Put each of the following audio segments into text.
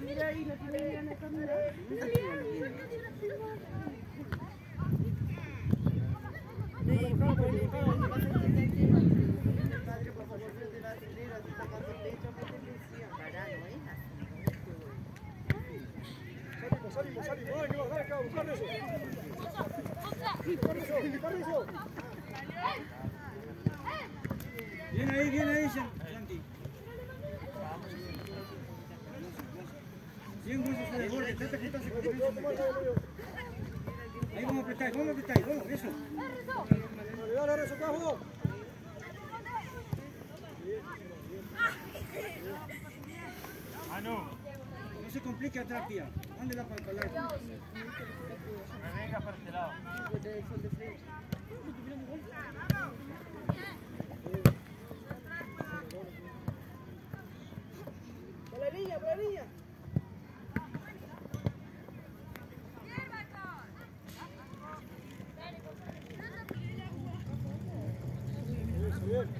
Mira ahí, lo cámara. Salimos, salimos, que buscar eso. Eso, eso. Bien ahí, bien ahí, Santi. Bien, vos sos de borde, trata que estás Ahí vamos a apretar, vamos a apretar, vamos, eso. Dale, dale, dale, sacá vos. No se complique atrás, tía. Mándela para el lado. venga para este lado. Niña, por la niña.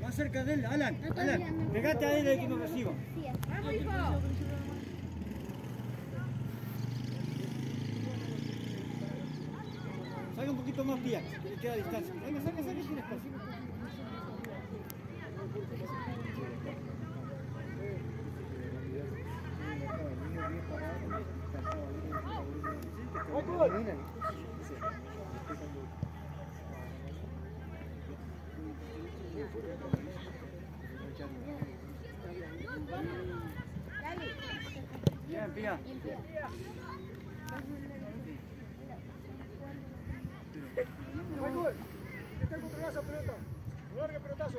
Más cerca de él, Alan, Alan. Pegate a él el equipo reciba. Vamos, hijo. Salga un poquito más, tía, que le queda distancia. Venga, salga, salga, tiene espacio. Bien, pelotazo.